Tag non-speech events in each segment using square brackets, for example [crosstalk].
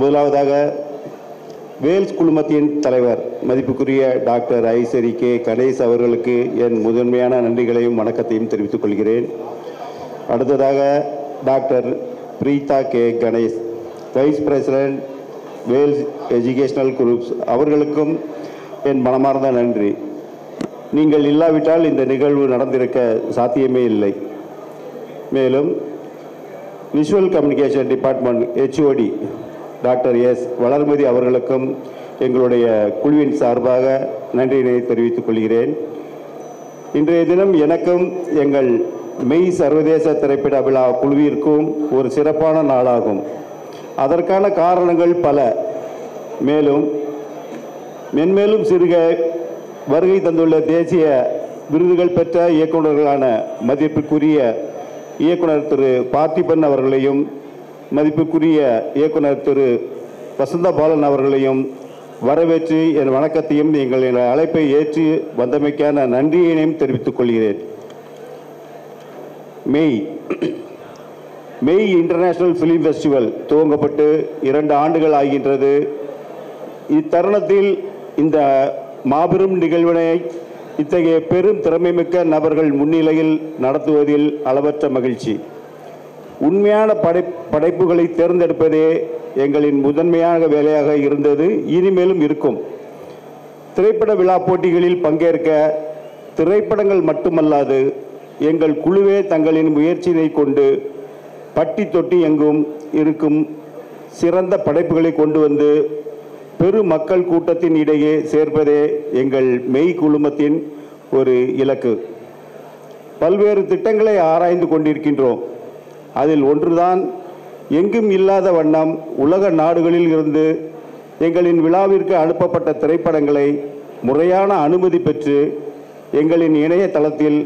முதலாவதாக வேல்ஸ் குழுமத்தின் தலைவர் மதிப்புக்குரிய டாக்டர் ஐசரி கே. கணேஷ் அவர்களுக்கு என் முதன்மையான நன்றிகளையும் வணக்கத்தையும் தெரிவித்துக் கொள்கிறேன். அடுத்ததாக doctor Preetha K. Ganesh vice president Vels educational groups அவர்களுக்கும் என் மனமார்ந்த நன்றி. நீங்கள் இல்லாவிட்டால் இந்த நிகழ்வு நடந்திருக்க சாத்தியமே இல்லை. மேலும் visual communication department HOD doctor S Valarmathi அவர்களுக்கும் எங்களுடைய குழுவின் சார்பாக நன்றியினை தெரிவித்துக் கொள்கிறேன். இன்றைய தினம் எனக்கும் எங்கள் மெய் சர்வதேச திரைப்பட விழா குழுவிற்கும் ஒரு சிறப்பான நாளாகும். அதற்கான காரணங்கள் பல. மேலும் மென்மேலும் சிறுக வருகை தந்துள்ள தேசிய விருதுகள் பெற்ற இயக்குநர்களான மதிப்பிற்குரிய இயக்குனர் திரு பார்த்திபன் அவர்களையும் மதிப்புக்குரிய இயக்குனர் திரு வசந்த பாலன் அவர்களையும் வரவேற்று என் வணக்கத்தையும் எங்களின் அழைப்பை ஏற்று வந்தமைக்கான நன்றியினையும் தெரிவித்துக் கொள்கிறேன். மெய். மெய் இன்டர்நேஷனல் ஃபிலிம் ஃபெஸ்டிவல் துவங்கப்பட்டு இரண்டு ஆண்டுகள் ஆகின்றது. இத்தருணத்தில் இந்த மாபெரும் நிகழ்வினை இத்தகைய பெரும் திறமைமிக்க நபர்கள் முன்னிலையில் நடத்துவதில் அளவற்ற மகிழ்ச்சி. உண்மையான படை படைப்புகளை தேர்ந்தெடுப்பதே எங்களின் முதன்மையான வேலையாக இருந்தது இனிமேலும் இருக்கும். திரைப்பட விழா போட்டிகளில் பங்கேற்க திரைப்படங்கள் மட்டுமல்லாது எங்கள் குழுவே தங்களின் முயற்சியினை கொண்டு பட்டி தொட்டி எங்கும் இருக்கும் சிறந்த படைப்புகளை கொண்டு வந்து பெரு மக்கள் கூட்டத்தின் இடையே சேர்ப்பதே எங்கள் மெய் குழுமத்தின் ஒரு இலக்கு. பல்வேறு திட்டங்களை ஆராய்ந்து கொண்டிருக்கின்றோம். அதில் ஒன்றுதான் எங்கும் இல்லாத வண்ணம் உலக நாடுகளில் இருந்து எங்களின் விழாவிற்கு அனுப்பப்பட்ட திரைப்படங்களை முறையான அனுமதி பெற்று எங்களின் இணையதளத்தில்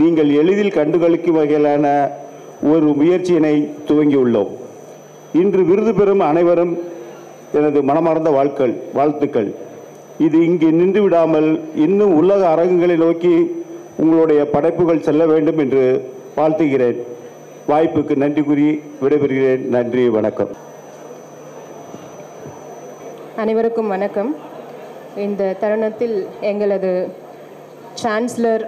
நீங்கள் எளிதில் கண்டுகளிக்கும் வகையிலான ஒரு முயற்சியினை துவங்கியுள்ளோம். இன்று விருது பெறும் அனைவரும் எனது மனமார்ந்த வாழ்க்கள் வாழ்த்துக்கள். இது இங்கு நின்று விடாமல் இன்னும் உலக அரங்குகளை நோக்கி உங்களுடைய படைப்புகள் செல்ல வேண்டும் என்று வாழ்த்துகிறேன். வாய்ப்புக்கு நன்றி கூறி விடைபெறுகிறேன். நன்றி வணக்கம். அனைவருக்கும் வணக்கம். இந்த தருணத்தில் எங்களது சான்ஸ்லர்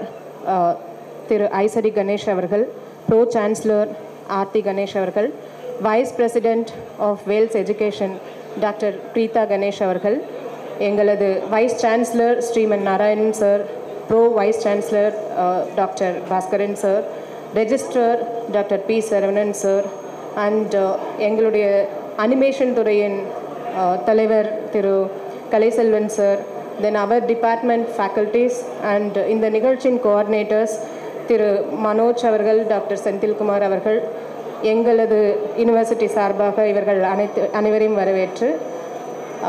திரு ஐசரி கணேஷ் அவர்கள் ப்ரோ சான்ஸ்லர் ஆர்த்தி கணேஷ் அவர்கள் vice president of Vels education doctor Preetha Ganesh அவர்கள் எங்களது vice chancellor Sriman Narayanan sir pro vice chancellor doctor Bhaskaran sir registrar doctor P Saravanan sir and எங்களுடைய அனிமேஷன் துறையின் uh, தலைவர் திரு. கலைசெல்வன் சார் தென் அவர் department faculties and இந்த நிகழ்ச்சியின் coordinators திரு. மனோஜ் அவர்கள் doctor Senthilkumar அவர்கள் எங்களது யூனிவர்சிட்டி சார்பாக இவர்கள் அனைத்து அனைவரையும் வரவேற்று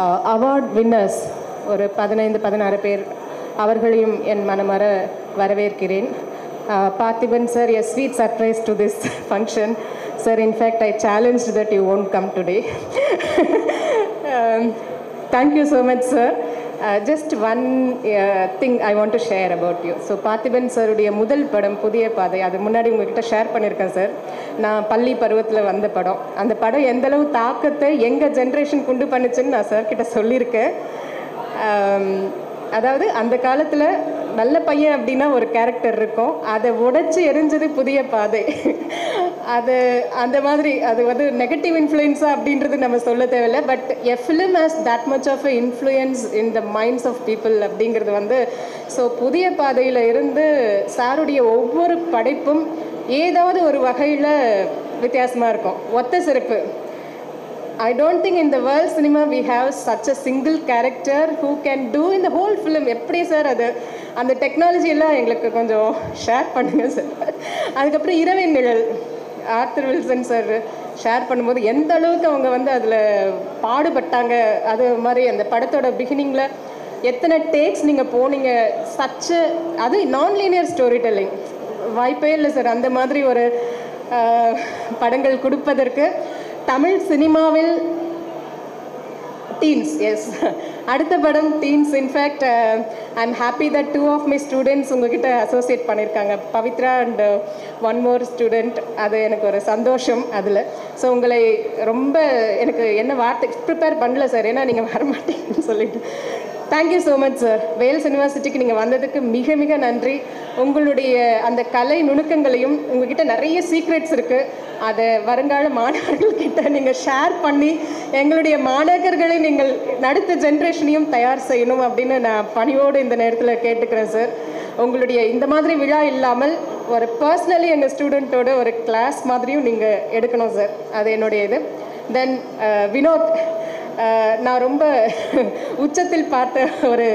uh, அவார்ட் வின்னர்ஸ் ஒரு பதினைந்து பதினாறு பேர் அவர்களையும் என் மனமர வரவேற்கிறேன். Parthiban sir, a sweet surprise to this function. Sir, in fact, I challenged that you won't come today. um, thank you so much, sir. Uh, just one uh, thing I want to share about you. So Parthiban சாருடைய முதல் படம் புதிய பாதை அது முன்னாடி உங்ககிட்ட share பண்ணியிருக்கேன் sir நான் பள்ளி பருவத்தில் வந்த படம் அந்த படம் எந்த அளவு தாக்கத்தை எங்கள் ஜென்ரேஷன் கொண்டு பண்ணுச்சுன்னு நான் சார் கிட்ட சொல்லியிருக்கேன் ஆம், அதாவது அந்த காலத்தில் நல்ல பையன் அப்படின்னா ஒரு கேரக்டர் இருக்கும். அதை உடைச்சி எரிஞ்சது புதிய பாதை. அது அந்த மாதிரி அது வந்து நெகட்டிவ் இன்ஃப்ளூயன்ஸா அப்படின்றது நம்ம சொல்ல தேவையில்லை. But a film has that much of influence in the minds of people அப்படிங்கிறது வந்து ஸோ புதிய பாதையில் இருந்து சாருடைய ஒவ்வொரு படைப்பும் ஏதாவது ஒரு வகையில் வித்தியாசமாக இருக்கும். ஒத்த சிறப்பு. ஐ டோன்ட் திங்க் இந்த world cinema cinema have such a single character who can do இந்த ஹோல் ஃபிலிம் எப்படி சார் அது? அந்த டெக்னாலஜி எல்லாம் எங்களுக்கு கொஞ்சம் ஷேர் பண்ணுங்க சார் அதுக்கப்புறம் இரவின் நிழல் ஆர்த்தர் வில்சன் சார் ஷேர் பண்ணும்போது எந்த அளவுக்கு அவங்க வந்து அதில் பாடுபட்டாங்க அது மாதிரி அந்த படத்தோட பிகினிங்கில் எத்தனை டேக்ஸ் நீங்கள் போனீங்க சச்சு அது நான் லீனியர் ஸ்டோரி டெல்லிங் வாய்ப்பே இல்லை சார் அந்த மாதிரி ஒரு படங்கள் கொடுப்பதற்கு தமிழ் சினிமாவில் டீன்ஸ் எஸ் அடுத்த படம் Teens in fact I am happy that two of my students உங்ககிட்ட அசோசியேட் பண்ணியிருக்காங்க Pavithra and one more student அது எனக்கு ஒரு சந்தோஷம் அதில். ஸோ உங்களை ரொம்ப எனக்கு என்ன வார்த்தை ப்ரிப்பேர் பண்ணல சார் ஏன்னா நீங்கள் வரமாட்டீங்கன்னு சொல்லிட்டு. Thank you so much sir Vels யூனிவர்சிட்டிக்கு நீங்கள் வந்ததுக்கு மிக மிக நன்றி. உங்களுடைய அந்த கலை நுணுக்கங்களையும் உங்ககிட்ட நிறைய சீக்ரெட்ஸ் இருக்குது அதை வருங்கால மாணவர்கள்கிட்ட நீங்கள் ஷேர் பண்ணி எங்களுடைய மாணவர்களை நீங்கள் அடுத்த ஜென்ரேஷனையும் தயார் செய்யணும் அப்படின்னு நான் பணியோடு இந்த நேரத்தில் கேட்டுக்கிறேன் சார் உங்களுடைய இந்த மாதிரி விழா இல்லாமல் ஒரு பர்சனலி எங்கள் ஸ்டூடெண்ட்டோட ஒரு கிளாஸ் மாதிரியும் நீங்கள் எடுக்கணும் சார் அது என்னுடைய இது. தென் uh, வினோத் uh, நான் ரொம்ப [laughs] உச்சத்தில் பார்த்த ஒரு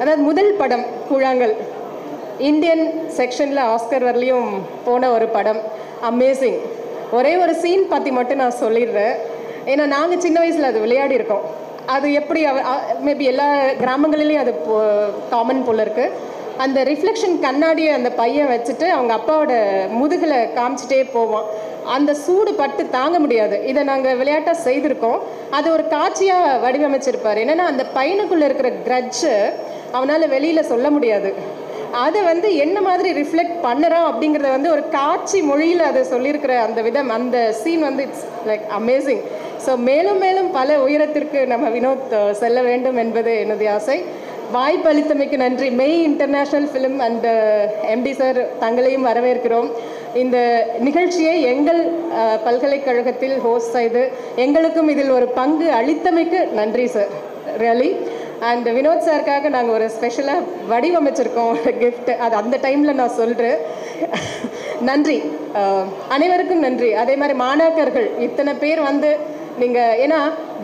அதாவது முதல் படம் கூழாங்கல். இந்தியன் செக்ஷனில் ஆஸ்கர் வரலையும் போன ஒரு படம் அமேசிங் ஒரே ஒரு சீன் பற்றி மட்டும் நான் சொல்லிடுறேன். ஏன்னா நாங்கள் சின்ன வயசில் அது விளையாடி இருக்கோம். அது எப்படி மேபி எல்லா கிராமங்களிலையும் அது காமன் போல் இருக்குது அந்த ரிஃப்ளெக்ஷன் கண்ணாடியை அந்த பையன் வச்சுட்டு அவங்க அப்பாவோட முதுகில் காமிச்சிட்டே போவான். அந்த சூடு பட்டு தாங்க முடியாது. இதை நாங்கள் விளையாட்டாக செய்திருக்கோம். அது ஒரு காட்சியாக வடிவமைச்சிருப்பார். என்னென்னா அந்த பையனுக்குள்ளே இருக்கிற கிரட்ஜு அவனால் வெளியில் சொல்ல முடியாது. அதை வந்து என்ன மாதிரி ரிஃப்ளெக்ட் பண்ணுறோம் அப்படிங்கிறத வந்து ஒரு காட்சி மொழியில் அதை சொல்லியிருக்கிற அந்த விதம் அந்த சீன் வந்து இட்ஸ் லைக் அமேசிங் ஸோ மேலும் மேலும் பல உயரத்திற்கு நம்ம வினோத் செல்ல வேண்டும் என்பது எனது ஆசை. வாய்ப்பு அளித்தமைக்கு நன்றி. மெய் international film and MD sir தங்களையும் வரவேற்கிறோம். இந்த நிகழ்ச்சியை எங்கள் பல்கலைக்கழகத்தில் ஹோஸ்ட் செய்து எங்களுக்கும் இதில் ஒரு பங்கு அளித்தமைக்கு நன்றி சார் ரியலி அண்ட் வினோத் சாருக்காக நாங்கள் ஒரு ஸ்பெஷலாக வடிவமைச்சிருக்கோம் ஒரு அது அந்த டைமில் நான் சொல்கிறேன் நன்றி. அனைவருக்கும் நன்றி. அதே மாதிரி மாணாக்கர்கள் இத்தனை பேர் வந்து நீங்கள் ஏன்னா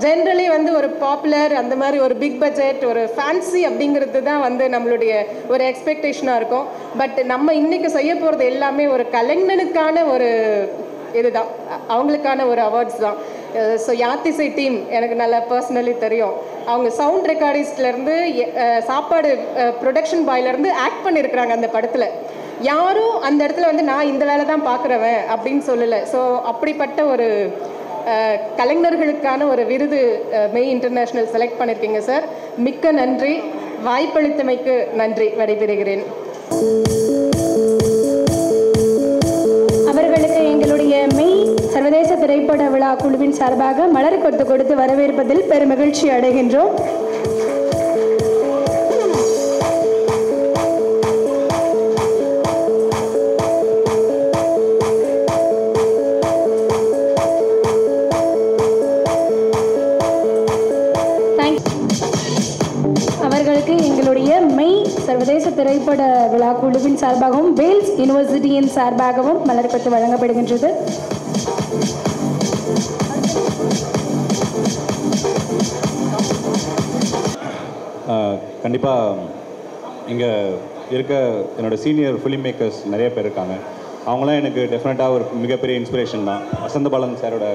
ஜென்ரலி வந்து ஒரு பாப்புலர் அந்த மாதிரி ஒரு பிக் பட்ஜெட் ஒரு ஃபேன்சி அப்படிங்கிறது தான் வந்து நம்மளுடைய ஒரு எக்ஸ்பெக்டேஷனாக இருக்கும். பட் நம்ம இன்னைக்கு செய்ய போகிறது எல்லாமே ஒரு கலைஞனுக்கான ஒரு இதுதான். அவங்களுக்கான ஒரு அவார்ட்ஸ் தான். ஸோ யாத்திசை டீம் எனக்கு நல்லா பர்சனலி தெரியும். அவங்க சவுண்ட் ரெக்கார்டிஸ்ட்லேருந்து சாப்பாடு ப்ரொடக்ஷன் பாய்லேருந்து ஆக்ட் பண்ணியிருக்கிறாங்க அந்த படத்தில். யாரும் அந்த இடத்துல வந்து நான் இந்த வேலை தான் பார்க்குறவன் அப்படின்னு சொல்லலை. ஸோ அப்படிப்பட்ட ஒரு கலைஞர்களுக்கான ஒரு விருது மெய் இன்டர்நேஷ்னல் செலக்ட் பண்ணியிருக்கீங்க சார் மிக்க நன்றி. வாய்ப்பளித்தமைக்கு நன்றி. விடைபெறுகிறேன். அவர்களுக்கு எங்களுடைய மெய் சர்வதேச திரைப்பட விழா குழுவின் சார்பாக மலர் கொத்து கொடுத்து வரவேற்பதில் பெருமகிழ்ச்சி அடைகின்றோம். அவர்களுக்கு எங்களுடைய மெய் சர்வதேச திரைப்பட விழா குழுவின் சார்பாகவும் வேல்ஸ் யூனிவர்சிட்டியின் சார்பாகவும் மலர் கொத்து வழங்கப்படுகின்றது. கண்டிப்பாக இங்கே இருக்க என்னோட சீனியர் ஃபிலிம் மேக்கர்ஸ் நிறைய பேர் இருக்காங்க. அவங்களாம் எனக்கு டெஃபினட்டாக ஒரு மிகப்பெரிய இன்ஸ்பிரேஷன் தான். வசந்த பாலன் சாரோட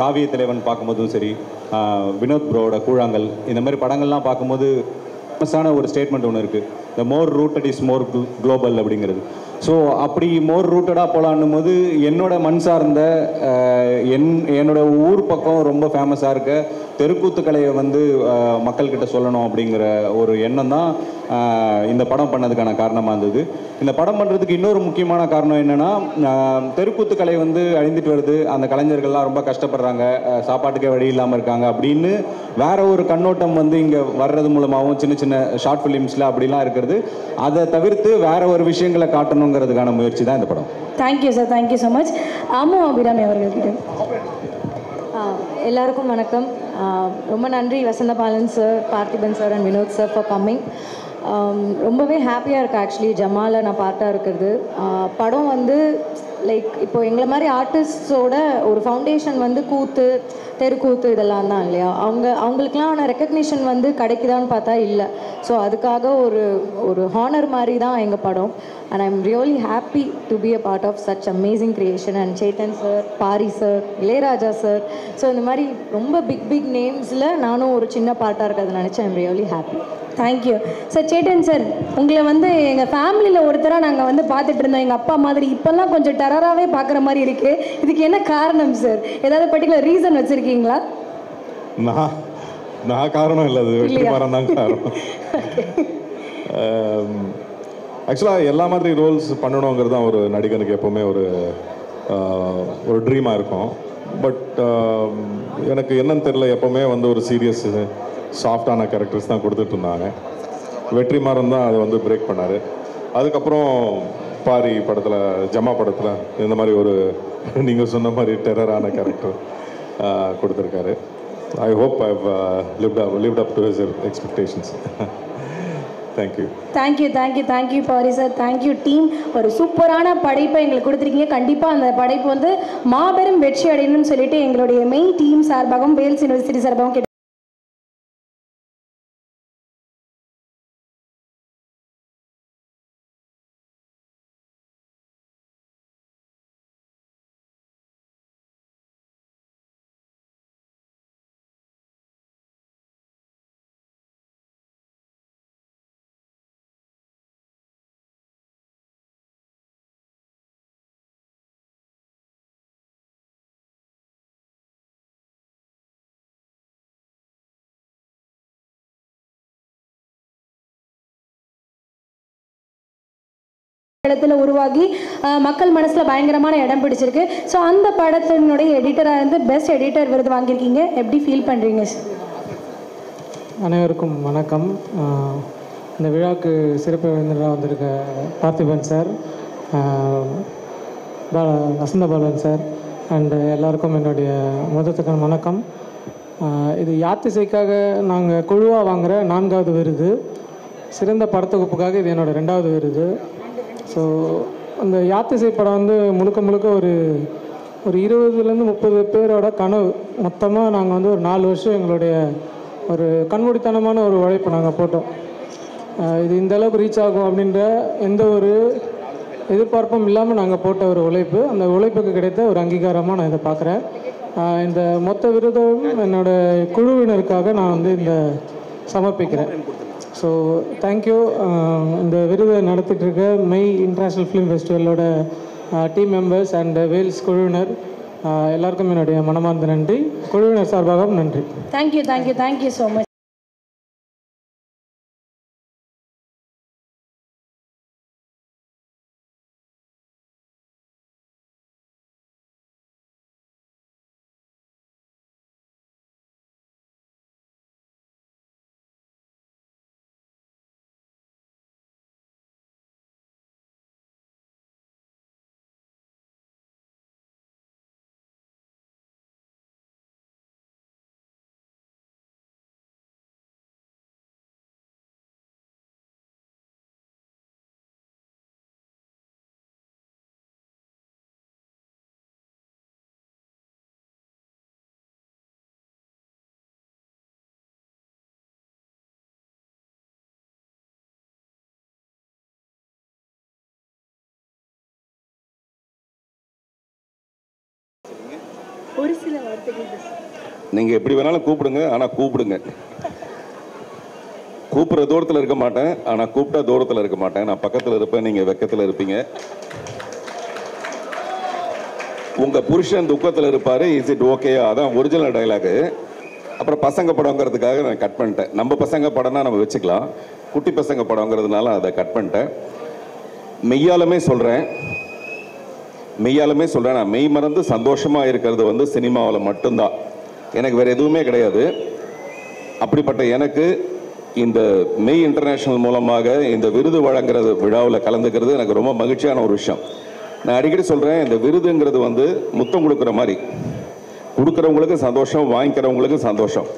காவிய தலைவன் பார்க்கும்போதும் சரி வினோத் ப்ரோட கூழாங்கல் இந்த மாதிரி படங்கள்லாம் பார்க்கும்போது ஃபேமஸான ஒரு ஸ்டேட்மெண்ட் ஒன்று இருக்குது the more rooted is more global அப்படிங்கிறது. ஸோ அப்படி மோர் ரூட்டடாக போகலான்னும் போது என்னோட மண் சார்ந்த என் என்னோட ஊர் பக்கம் ரொம்ப ஃபேமஸாக இருக்க தெருக்கூத்து கலையை வந்து மக்கள்கிட்ட சொல்லணும் அப்படிங்கிற ஒரு எண்ணம் தான் இந்த படம் பண்ணதுக்கான காரணமாக இருந்தது. இந்த படம் பண்ணுறதுக்கு இன்னொரு முக்கியமான காரணம் என்னென்னா தெருக்கூத்து கலை வந்து அழிந்துட்டு வருது. அந்த கலைஞர்கள்லாம் ரொம்ப கஷ்டப்படுறாங்க. சாப்பாட்டுக்கே வழி இல்லாமல் இருக்காங்க அப்படின்னு வேற ஒரு கண்ணோட்டம் வந்து இங்கே வர்றது மூலமாகவும் சின்ன சின்ன ஷார்ட் ஃபிலிம்ஸில் அப்படிலாம் இருக்கிறது அதை தவிர்த்து வேற ஒரு விஷயங்களை காட்டணுங்கிறதுக்கான முயற்சி தான் இந்த படம். Thank you sir thank you so much ஆமோ Abirami அவர்கள்கிட்ட. ஆ, எல்லாருக்கும் வணக்கம். ரொம்ப நன்றி Vasanthabalan sir Parthiban sir and Vinoth sir for coming ரொம்பவே ஹாப்பியாக இருக்கு ஆக்சுவலி ஜமாலை நான் பார்ட்டாக இருக்கிறது. படம் வந்து லைக் இப்போ எங்களை மாதிரி ஆர்டிஸ்டோட ஒரு ஃபவுண்டேஷன் வந்து கூத்து தெருக்கூத்து இதெல்லாம் தான் இல்லையா? அவங்க அவங்களுக்குலாம் ரெக்கக்னிஷன் வந்து கிடைக்குதான்னு பார்த்தா இல்லை. ஸோ அதுக்காக ஒரு ஒரு ஹானர் மாதிரி தான் எங்கள் படம். And I'm really happy to be a part of such amazing creation and Chetan sir Paari sir Ilaiyaraaja sir so இந்த மாதிரி ரொம்ப பிக் பிக் நேம்ஸில் நானும் ஒரு சின்ன பார்ட்டாக இருக்கிறது நினச்சேன் I'm really happy thank you sir Chetan sir உங்களை வந்து எங்கள் ஃபேமிலியில் ஒருத்தராக நாங்கள் வந்து பார்த்துட்டு இருந்தோம். எங்கள் அப்பா மாதிரி இப்போல்லாம் கொஞ்சம் டெரராகவே பார்க்குற மாதிரி இருக்குது இதுக்கு என்ன காரணம் சார் ஏதாவது பர்டிகுலர் ரீசன் வச்சுருக்கீங்களா? நான் நான் காரணம் இல்லை. அது வெற்றிமாறன் தான் காரணம். [laughs] ஆக்சுவலாக எல்லா மாதிரி ரோல்ஸ் பண்ணணுங்கிறது தான் ஒரு நடிகனுக்கு எப்போவுமே ஒரு ஒரு ட்ரீமாக இருக்கும். பட் எனக்கு என்னன்னு தெரியல. எப்போவுமே வந்து ஒரு சீரியஸ் சாஃப்டான கேரக்டர்ஸ் தான் கொடுத்துட்டு இருந்தாங்க. வெற்றிமாறன் தான் அதை வந்து பிரேக் பண்ணார். அதுக்கப்புறம் பாரி படத்தில் ஜமா படத்தில் இந்த மாதிரி ஒரு நீங்கள் சொன்ன மாதிரி டெரரான கேரக்டர் கொடுத்துருக்காரு. I hope I lived up lived up to his expectations thank you thank you thank you thank you Paari sir thank you team ஒரு சூப்பரான படைப்பை எங்களுக்கு கொடுத்துருக்கீங்க. கண்டிப்பாக அந்த படைப்பு வந்து மாபெரும் வெற்றி அடையணும்னு சொல்லிட்டு எங்களுடைய மெயின் டீம் சார்பாகவும் வேல்ஸ் யூனிவர்சிட்டி சார்பாகவும் இடத்துல உருவாகி மக்கள் மனசில் பயங்கரமான இடம் பிடிச்சிருக்கு. ஸோ அந்த படத்தினுடைய எடிட்டராக இருந்து பெஸ்ட் எடிட்டர் விருது வாங்கியிருக்கீங்க. எப்படி ஃபீல் பண்ணுறீங்க அனைவருக்கும் வணக்கம். இந்த விழாவுக்கு சிறப்பு விருந்தினராக வந்திருக்க Parthiban sir Vasantha Balan sir and எல்லாருக்கும் என்னுடைய முதத்துக்கான வணக்கம். இது யாத்திசைக்காக நாங்கள் குழுவாக வாங்குகிற நான்காவது விருது. சிறந்த படத்தொகுப்புக்காக இது என்னோட ரெண்டாவது விருது. ஸோ அந்த யாத்திசை படம் வந்து முழுக்க முழுக்க ஒரு ஒரு இருபதுலேருந்து முப்பது பேரோட கனவு. மொத்தமாக நாங்கள் வந்து ஒரு நாலு வருஷம் எங்களுடைய ஒரு கண்மூடித்தனமான ஒரு உழைப்பு நாங்கள் போட்டோம். இது இந்த அளவுக்கு ரீச் ஆகும் அப்படின்ற எந்த ஒரு எதிர்பார்ப்பும் இல்லாமல் நாங்கள் போட்ட ஒரு உழைப்பு. அந்த உழைப்புக்கு கிடைத்த ஒரு அங்கீகாரமாக நான் இதை பார்க்குறேன் இந்த மொத்த விருதும் என்னோட குழுவினருக்காக நான் வந்து இந்த சமர்ப்பிக்கிறேன். ஸோ தேங்க்யூ um, இந்த விருதை நடத்திட்டு இருக்க மெய் இன்டர்நேஷ்னல் ஃபிலிம் ஃபெஸ்டிவலோட டீம் மெம்பர்ஸ் அண்ட் வேல்ஸ் குழுவினர் எல்லாருக்கும் என்னுடைய மனமார்ந்த நன்றி. குழுவினர் சார்பாகவும் நன்றி. Thank you thank you thank you so much ஒரு சில வார்த்தைகள் நீங்கள் எப்படி வேணாலும் கூப்பிடுங்க ஆனால் கூப்பிடுங்க. கூப்பிட்ற தூரத்தில் இருக்க மாட்டேன் ஆனால் கூப்பிட்டா தூரத்தில் இருக்க மாட்டேன். நான் பக்கத்தில் இருப்பேன் நீங்கள் வெக்கத்தில் இருப்பீங்க. உங்கள் புருஷன் துக்கத்தில் இருப்பார் இஸ் இட் ஓகே அதான் ஒரிஜினல் டைலாகு அப்புறம் பசங்க படங்கிறதுக்காக நான் கட் பண்ணிட்டேன். நம்ம பசங்க படம்னா நம்ம வச்சுக்கலாம். குட்டி பசங்க படங்கிறதுனால அதை கட் பண்ணிட்டேன். மெய்யாலுமே சொல்கிறேன் மெய்யாலுமே சொல்கிறேன் நான் மெய் மறந்து சந்தோஷமாக இருக்கிறது வந்து சினிமாவில் மட்டும்தான். எனக்கு வேறு எதுவுமே கிடையாது. அப்படிப்பட்ட எனக்கு இந்த மெய் இன்டர்நேஷனல் மூலமாக இந்த விருது வழங்குறது விழாவில் கலந்துக்கிறது எனக்கு ரொம்ப மகிழ்ச்சியான ஒரு விஷயம். நான் அடிக்கடி சொல்கிறேன் இந்த விருதுங்கிறது வந்து முத்தம் கொடுக்குற மாதிரி. கொடுக்குறவங்களுக்கு சந்தோஷம் வாங்கிக்கிறவங்களுக்கு சந்தோஷம்.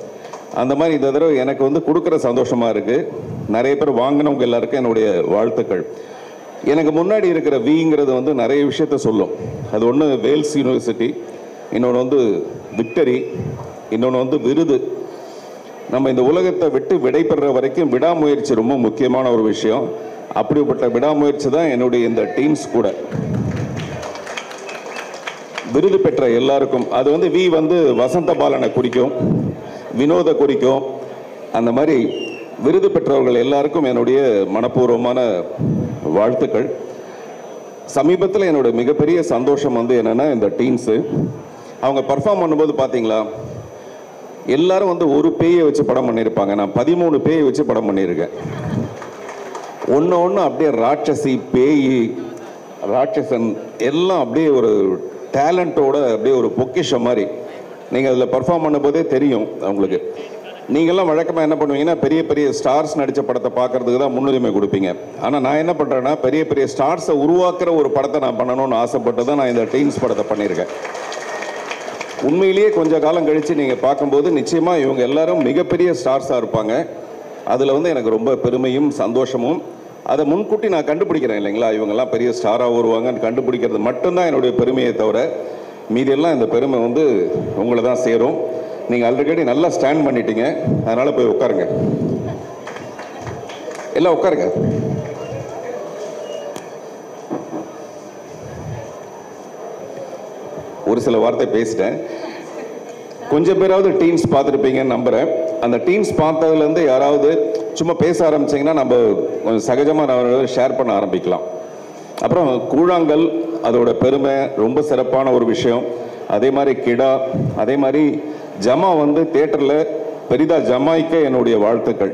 அந்த மாதிரி இந்த தடவை எனக்கு வந்து கொடுக்குற சந்தோஷமாக இருக்குது நிறைய பேர் வாங்கினவங்க எல்லாருக்கும் என்னுடைய வாழ்த்துக்கள். எனக்கு முன்னாடி இருக்கிற விங்கிறது வந்து நிறைய விஷயத்த சொல்லும். அது ஒன்று வேல்ஸ் யூனிவர்சிட்டி இன்னொன்று வந்து விக்டரி இன்னொன்று வந்து விருது. நம்ம இந்த உலகத்தை விட்டு விடைபெற வரைக்கும் விடாமுயற்சி ரொம்ப முக்கியமான ஒரு விஷயம். அப்படிப்பட்ட விடாமுயற்சி தான் என்னுடைய இந்த டீம்ஸ் கூட. விருது பெற்ற எல்லாருக்கும். அது வந்து வி வந்து வசந்த பாலனை குறிக்கும் வினோத குறிக்கும். அந்த மாதிரி விருது பெற்றவர்கள் எல்லாருக்கும் என்னுடைய மனப்பூர்வமான வாழ்த்துக்கள். சமீபத்தில் என்னோட மிகப்பெரிய சந்தோஷம் வந்து என்னென்னா இந்த டீம்ஸு அவங்க பர்ஃபார்ம் பண்ணும்போது பார்த்தீங்களா எல்லாரும் வந்து ஒரு பேயை வச்சு படம் பண்ணியிருப்பாங்க நான் பதிமூணு பேயை வச்சு படம் பண்ணியிருக்கேன் ஒன்று ஒன்று அப்படியே ராட்சசி பேய் ராட்சசன் எல்லாம் அப்படியே ஒரு டேலண்ட்டோட அப்படியே ஒரு பொக்கிஷம் மாதிரி. நீங்கள் அதில் பர்ஃபார்ம் பண்ணும்போதே தெரியும் அவங்களுக்கு. நீங்கள்லாம் வழக்கமாக என்ன பண்ணுவீங்கன்னா பெரிய பெரிய ஸ்டார்ஸ் நடித்த படத்தை பார்க்கறதுக்கு தான் முன்னுரிமை கொடுப்பீங்க. ஆனால் நான் என்ன பண்ணுறேன்னா பெரிய பெரிய ஸ்டார்ஸை உருவாக்குற ஒரு படத்தை நான் பண்ணணும்னு ஆசைப்பட்டு தான் நான் இந்த டீன்ஸ் படத்தை பண்ணியிருக்கேன். உண்மையிலேயே கொஞ்சம் காலம் கழித்து நீங்கள் பார்க்கும்போது நிச்சயமாக இவங்க எல்லாரும் மிகப்பெரிய ஸ்டார்ஸாக இருப்பாங்க. அதில் வந்து எனக்கு ரொம்ப பெருமையும் சந்தோஷமும். அதை முன்கூட்டி நான் கண்டுபிடிக்கிறேன் இல்லைங்களா? இவங்கெல்லாம் பெரிய ஸ்டாராக வருவாங்கன்னு கண்டுபிடிக்கிறது மட்டும்தான் என்னுடைய பெருமையை தவிர மீதியெல்லாம் இந்த பெருமை வந்து உங்களை தான் சேரும். நீங்கள் ஆல்ரெடி நல்லா ஸ்டாண்ட் பண்ணிட்டீங்க. அதனால் போய் உட்காருங்க. எல்லாம் உட்காருங்க. ஒரு சில வார்த்தை பேசிட்டேன். கொஞ்சம் பேராவது டீம்ஸ் பார்த்துருப்பீங்கன்னு நம்புகிறேன் அந்த டீம்ஸ் பார்த்ததுலேருந்து யாராவது சும்மா பேச ஆரம்பிச்சிங்கன்னா நம்ம கொஞ்சம் சகஜமாக நம்ம ஷேர் பண்ண ஆரம்பிக்கலாம். அப்புறம் கூழாங்கல் அதோட பெருமை ரொம்ப சிறப்பான ஒரு விஷயம். அதே மாதிரி கிடா அதே மாதிரி ஜமா வந்து தேட்டரில் பெரிதாக ஜமாய்க்க என்னுடைய வாழ்த்துக்கள்.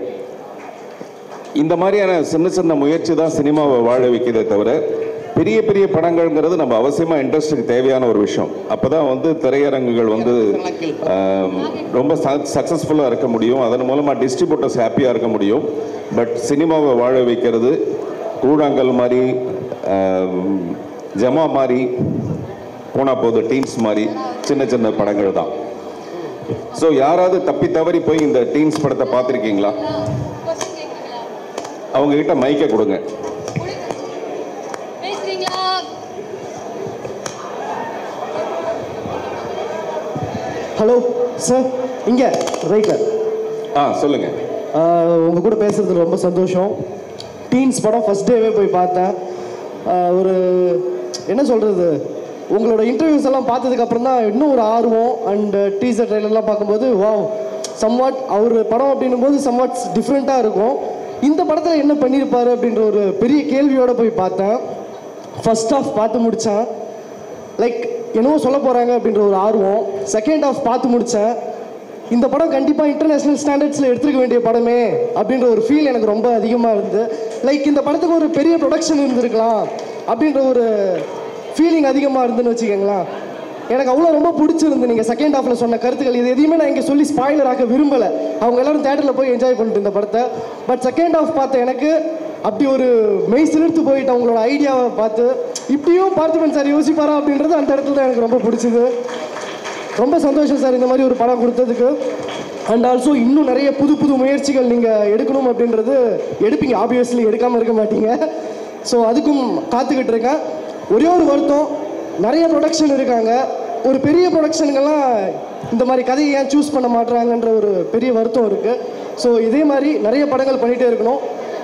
இந்த மாதிரியான சின்ன சின்ன முயற்சி தான் சினிமாவை வாழ வைக்கிறதே தவிர பெரிய பெரிய படங்கள்ங்கிறது நம்ம அவசியமாக இண்டஸ்ட்ரிக்கு தேவையான ஒரு விஷயம். அப்போ தான் வந்து திரையரங்குகள் வந்து ரொம்ப சக்ஸஸ்ஃபுல்லாக இருக்க முடியும். அதன் மூலமாக டிஸ்ட்ரிபியூட்டர்ஸ் ஹாப்பியாக இருக்க முடியும். பட் சினிமாவை வாழ வைக்கிறது கூழாங்கல் மாதிரி ஜமா மாதிரி போனால் போது டீம்ஸ் மாதிரி சின்ன சின்ன படங்கள் தான். ஸோ யாராவது தப்பி தவறி போய் இந்த டீம்ஸ் படத்தை பார்த்துருக்கீங்களா? அவங்க கிட்ட மைக்கை கொடுங்க. ஹலோ சார் இங்கே ரைட்டில் ஆ சொல்லுங்க. உங்கள் கூட பேசுறதுல ரொம்ப சந்தோஷம். டீன்ஸ் படம் ஃபஸ்ட் டேவே போய் பார்த்தேன். ஒரு என்ன சொல்கிறது உங்களோட இன்டர்வியூஸ் எல்லாம் பார்த்ததுக்கு அப்புறம் தான் இன்னும் ஒரு ஆர்வம் அண்ட் டீசர் ட்ரெயிலர்லாம் பார்க்கும்போது வாவ் சம்வாட் அவர் படம் அப்படின்னும் போது சம்வாட்ஸ் டிஃப்ரெண்ட்டாக இருக்கும். இந்த படத்தில் என்ன பண்ணியிருப்பார் அப்படின்ற ஒரு பெரிய கேள்வியோடு போய் பார்த்தேன். ஃபர்ஸ்ட் ஆஃப் பார்த்து முடித்தேன் லைக் என்னவோ சொல்ல போகிறாங்க அப்படின்ற ஒரு ஆர்வம். செகண்ட் ஆஃப் பார்த்து முடித்தேன் இந்த படம் கண்டிப்பாக இன்டர்நேஷ்னல் ஸ்டாண்டர்ட்ஸில் எடுத்துக்க வேண்டிய படமே அப்படின்ற ஒரு ஃபீல் எனக்கு ரொம்ப அதிகமாக இருந்தது. லைக் இந்த படத்துக்கு ஒரு பெரிய ப்ரொடக்ஷன் இருந்திருக்கலாம் அப்படின்ற ஒரு ஃபீலிங் அதிகமாக இருந்துன்னு வச்சுக்கோங்களேன். எனக்கு அவ்வளோ ரொம்ப பிடிச்சிருந்து நீங்கள் செகண்ட் ஹாஃபில் சொன்ன கருத்துக்கள். இது எதையுமே நான் இங்கே சொல்லி ஸ்பாய்லர் ஆக்க விரும்பலை. அவங்க எல்லாரும் தேட்டரில் போய் என்ஜாய் பண்ணிட்டு இந்த படத்தை. பட் செகண்ட் ஹாஃப் பார்த்த எனக்கு அப்படி ஒரு மெய் சிலிர்த்து போயிட்டு அவங்களோட ஐடியாவை பார்த்து இப்படியும் பார்த்திபன் சார் யோசிப்பாரா அப்படின்றது அந்த இடத்துல தான் எனக்கு ரொம்ப பிடிச்சிது. ரொம்ப சந்தோஷம் சார் இந்த மாதிரி ஒரு படம் கொடுத்ததுக்கு. அண்ட் ஆல்சோ இன்னும் நிறைய புது புது முயற்சிகள் நீங்கள் எடுக்கணும் அப்படின்றது எடுப்பீங்க. ஆப்வியஸ்லி எடுக்காமல் இருக்க மாட்டீங்க. ஸோ அதுக்கும் காத்துக்கிட்டு இருக்கேன். ஒரே ஒரு வருத்தம். நிறைய ப்ரொடக்ஷன் இருக்காங்க. ஒரு பெரிய ப்ரொடக்ஷனுங்கெல்லாம் இந்த மாதிரி கதையை ஏன் சூஸ் பண்ண மாட்றாங்கன்ற ஒரு பெரிய வருத்தம் இருக்குது ஸோ இதே மாதிரி நிறைய படங்கள் பண்ணிகிட்டே இருக்கணும்.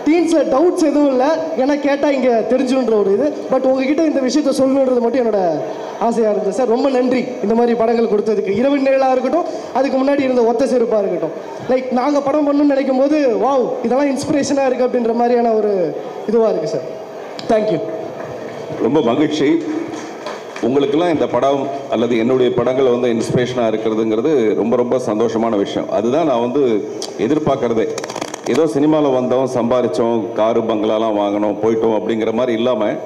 டீன்ஸில் டவுட்ஸ் எதுவும் இல்லை. ஏன்னா கேட்டால் இங்கே தெரிஞ்சுன்ற ஒரு இது. பட் உங்ககிட்ட இந்த விஷயத்த சொல்லணுன்றது மட்டும் என்னோட ஆசையாக இருந்தது. சார் ரொம்ப நன்றி. இந்த மாதிரி படங்கள் கொடுத்ததுக்கு. இரவு நிழலாக இருக்கட்டும் அதுக்கு முன்னாடி இருந்த ஒத்த செருப்பாக இருக்கட்டும். லைக் நாங்கள் படம் பண்ணணும்னு நினைக்கும் போது வாவ் இதெல்லாம் இன்ஸ்பிரேஷனாக இருக்குது அப்படின்ற மாதிரியான ஒரு இதுவாக இருக்குது சார். தேங்க்யூ ரொம்ப மகிழ்ச்சி. உங்களுக்கெல்லாம் இந்த படம் அல்லது என்னுடைய படங்கள் வந்து இன்ஸ்பிரேஷனாக இருக்கிறதுங்கிறது ரொம்ப ரொம்ப சந்தோஷமான விஷயம். அதுதான் நான் வந்து எதிர்பார்க்குறதே. ஏதோ சினிமாவில் வந்தோம் சம்பாரித்தோம் காரு பங்களாலாம் வாங்கினோம் போயிட்டோம் அப்படிங்கிற மாதிரி இல்லாமல்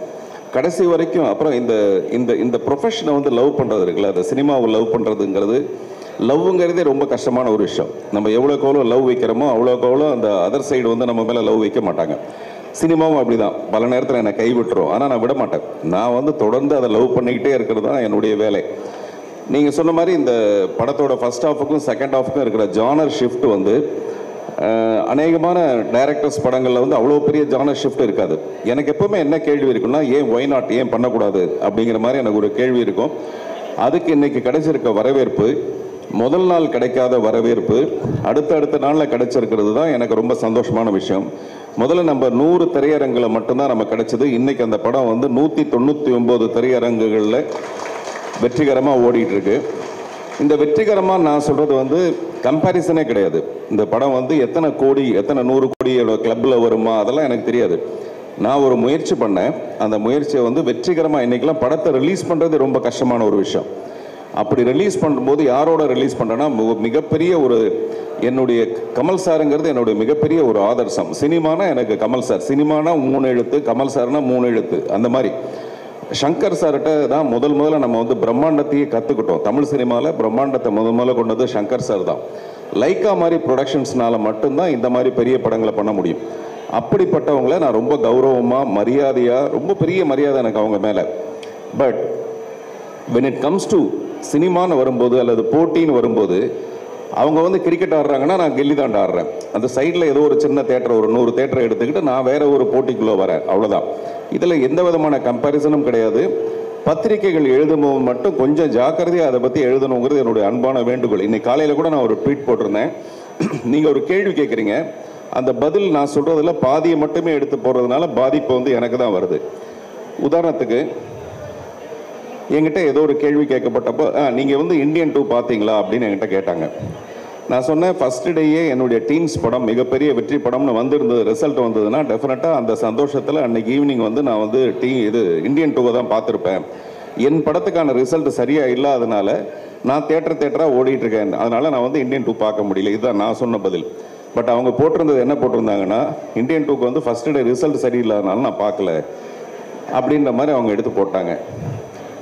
கடைசி வரைக்கும் அப்புறம் இந்த இந்த இந்த ப்ரொஃபஷனை வந்து லவ் பண்ணுறது இருக்குல்ல அந்த சினிமாவை லவ் பண்ணுறதுங்கிறது லவ்ங்கிறதே ரொம்ப கஷ்டமான ஒரு விஷயம். நம்ம எவ்வளோக்கு எவ்வளோ லவ் வைக்கிறோமோ அவ்வளோக்கு எவ்வளோ அந்த அதர் சைடு வந்து நம்ம மேலே லவ் வைக்க மாட்டாங்க. சினிமாவும் அப்படிதான். பல நேரத்தில் என்னை கைவிட்டுரும். ஆனால் நான் விட மாட்டேன் நான் வந்து தொடர்ந்து அதை லவ் பண்ணிக்கிட்டே இருக்கிறது தான் என்னுடைய வேலை. நீங்கள் சொன்ன மாதிரி இந்த படத்தோட ஃபர்ஸ்ட் ஹாஃபுக்கும் செகண்ட் ஹாஃபுக்கும் இருக்கிற ஜானர் ஷிஃப்ட் வந்து அநேகமான டைரக்டர்ஸ் படங்களில் வந்து அவ்வளோ பெரிய ஜானர் ஷிஃப்ட் இருக்காது. எனக்கு எப்பவுமே என்ன கேள்வி இருக்குன்னா ஏன் ஒய் நாட் ஏன் பண்ணக்கூடாது? அப்படிங்கிற மாதிரி எனக்கு ஒரு கேள்வி இருக்கும். அதுக்கு இன்றைக்கி கிடைச்சிருக்க வரவேற்பு முதல் நாள் கிடைக்காத வரவேற்பு அடுத்த அடுத்த நாளில் கிடைச்சிருக்கிறது தான் எனக்கு ரொம்ப சந்தோஷமான விஷயம். முதல்ல நம்ம நூறு திரையரங்குல மட்டும்தான் நம்ம கிடைச்சது. இன்னைக்கு அந்த படம் வந்து நூற்றி தொண்ணூற்றி ஒம்பது திரையரங்குகளில் வெற்றிகரமாக ஓடிட்டு இருக்கு இந்த வெற்றிகரமாக நான் சொல்கிறது வந்து கம்பேரிசனே கிடையாது. இந்த படம் வந்து எத்தனை கோடி எத்தனை நூறு கோடியோட கிளப்பில் வருமா அதெல்லாம் எனக்கு தெரியாது. நான் ஒரு முயற்சி பண்ணேன். அந்த முயற்சியை வந்து வெற்றிகரமாக இன்றைக்கெலாம் படத்தை ரிலீஸ் பண்ணுறது ரொம்ப கஷ்டமான ஒரு விஷயம். அப்படி ரிலீஸ் பண்ணும்போது யாரோட ரிலீஸ் பண்ணுறேன்னா மு- மிகப்பெரிய ஒரு என்னுடைய கமல் சாருங்கிறது என்னுடைய மிகப்பெரிய ஒரு ஆதர்சம். சினிமானா எனக்கு கமல் சார். சினிமானா மூணு எழுத்து கமல் சார்னா மூணு எழுத்து. அந்த மாதிரி. சங்கர் சார்கிட்ட தான் முதல் முதல்ல நம்ம வந்து பிரம்மாண்டத்தையே கற்றுக்கிட்டோம் தமிழ் சினிமாவில் பிரம்மாண்டத்தை முதல் முதல்ல கொண்டது சங்கர் சார் தான். லைக்கா மாதிரி ப்ரொடக்ஷன்ஸ்னால மட்டும்தான் இந்த மாதிரி பெரிய படங்களை பண்ண முடியும். அப்படிப்பட்டவங்கள நான் ரொம்ப கௌரவமாக மரியாதையாக ரொம்ப பெரிய மரியாதை எனக்கு அவங்க மேலே. But when it comes to சினிமான்னு வரும்போது அல்லது போட்டின்னு வரும்போது அவங்க வந்து கிரிக்கெட் ஆடுறாங்கன்னா நான் கில்லி தாண்டா ஆடுறேன். அந்த சைடில் ஏதோ ஒரு சின்ன தேட்டர் ஒரு நூறு தேட்டரை எடுத்துக்கிட்டு நான் வேற ஒரு போட்டிக்குள்ளே வரேன். அவ்வளோதான் இதில் எந்த விதமான கம்பேரிசனும் கிடையாது. பத்திரிகைகள் எழுதும்போது மட்டும் கொஞ்சம் ஜாக்கிரதையாக அதை பற்றி எழுதணுங்கிறது என்னுடைய அன்பான வேண்டுகோள். இன்னைக்கு காலையில் கூட நான் ஒரு ட்வீட் போட்டிருந்தேன். [clears throat] நீங்கள் ஒரு கேள்வி கேட்குறீங்க அந்த பதில் நான் சொல்கிறதில் பாதியை மட்டுமே எடுத்து போடுறதுனால பாதிப்பு வந்து எனக்கு தான் வருது. உதாரணத்துக்கு என்கிட்ட ஏதோ ஒரு கேள்வி கேட்கப்பட்டப்போ நீங்கள் வந்து இந்தியன் டூ பார்த்தீங்களா? அப்படின்னு என்கிட்ட கேட்டாங்க. நான் சொன்னேன் ஃபர்ஸ்ட் டேயே என்னுடைய டீம்ஸ் படம் மிகப்பெரிய வெற்றி படம்னு வந்திருந்தது ரிசல்ட் வந்ததுன்னா டெஃபினட்டாக அந்த சந்தோஷத்தில் அன்னைக்கு ஈவினிங் வந்து நான் வந்து டீ இது இந்தியன் டூவை தான் பார்த்துருப்பேன். என் படத்துக்கான ரிசல்ட் சரியாக இல்லாதனால நான் தேட்டர் தேட்டராக ஓடிட்டுருக்கேன். அதனால் நான் வந்து இந்தியன் டூ பார்க்க முடியல. இதுதான் நான் சொன்ன பதில். பட் அவங்க போட்டிருந்தது என்ன போட்டிருந்தாங்கன்னா இந்தியன் டூக்கு வந்து ஃபர்ஸ்ட் டே ரிசல்ட் சரியில்லாதனால நான் பார்க்கல. அப்படின்ற மாதிரி அவங்க எடுத்து போட்டாங்க.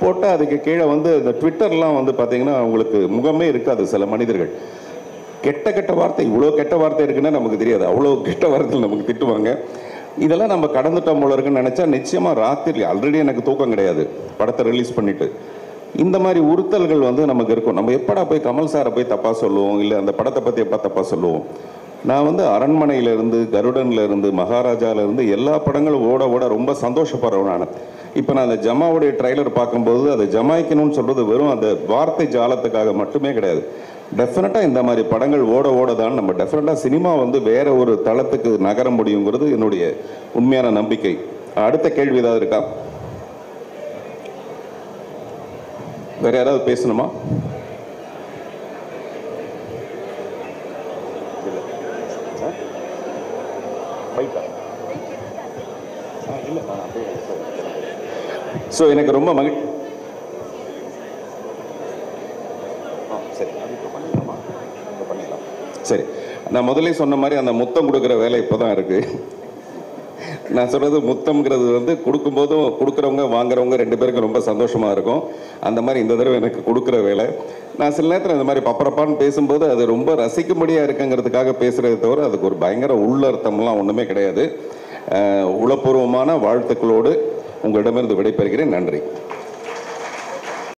போட்டால் அதுக்கு கீழே வந்து இந்த ட்விட்டர்லாம் வந்து பார்த்தீங்கன்னா அவங்களுக்கு முகமே இருக்காது சில மனிதர்கள். கெட்ட கெட்ட வார்த்தை இவ்வளோ கெட்ட வார்த்தை இருக்குன்னா நமக்கு தெரியாது. அவ்வளோ கெட்ட வார்த்தைகள் நமக்கு திட்டுவாங்க. இதெல்லாம் நம்ம கடந்துட்டோம் போல இருக்குன்னு நினச்சா நிச்சயமாக ராத்திரி ஆல்ரெடி எனக்கு தூக்கம் கிடையாது. படத்தை ரிலீஸ் பண்ணிவிட்டு இந்த மாதிரி உறுத்தல்கள் வந்து நமக்கு இருக்கும். நம்ம எப்படா போய் கமல் சாரை போய் தப்பாக சொல்லுவோம்? இல்லை அந்த படத்தை பற்றி எப்போ தப்பாக சொல்லுவோம்? நான் வந்து அரண்மனையிலேருந்து கருடன்லேருந்து மகாராஜாவிலேருந்து எல்லா படங்களும் ஓட ஓட ரொம்ப சந்தோஷப்படுறவன் நான். இப்போ நான் அந்த ஜமாவுடைய ட்ரைலர் பார்க்கும்போது அதை ஜமாய்க்கணும்னு சொல்கிறது வெறும் அந்த வார்த்தை ஜாலத்துக்காக மட்டுமே கிடையாது. டெஃபினட்டாக இந்த மாதிரி படங்கள் ஓட ஓட தான் நம்ம டெஃபினட்டாக சினிமா வந்து வேற ஒரு தளத்துக்கு நகர முடியுங்கிறது என்னுடைய உண்மையான நம்பிக்கை. அடுத்த கேள்வி ஏதாவது இருக்கா? வேற யாராவது பேசணுமா? ஸோ எனக்கு ரொம்ப மகிழ் ஆ, சரி. பண்ணிடலாமா? பண்ணிடலாம். சரி. நான் முதலே சொன்ன மாதிரி அந்த முத்தம் கொடுக்குற வேலை இப்போ தான் இருக்கு. நான் சொல்றது முத்தம்ங்கிறது வந்து கொடுக்கும்போதும் கொடுக்குறவங்க வாங்குறவங்க ரெண்டு பேருக்கும் ரொம்ப சந்தோஷமா இருக்கும். அந்த மாதிரி இந்த தடவை எனக்கு கொடுக்குற வேலை. நான் சில நேரத்தில் இந்த மாதிரி பப்பரப்பான்னு பேசும்போது அது ரொம்ப ரசிக்கும்படியா இருக்குங்கிறதுக்காக பேசுறதை தவிர அதுக்கு ஒரு பயங்கர உள்ளர்த்தம்லாம் ஒன்றுமே கிடையாது. உளப்பூர்வமான வாழ்த்துக்களோடு உங்களிடமிருந்து விடைபெறுகிறேன். நன்றி.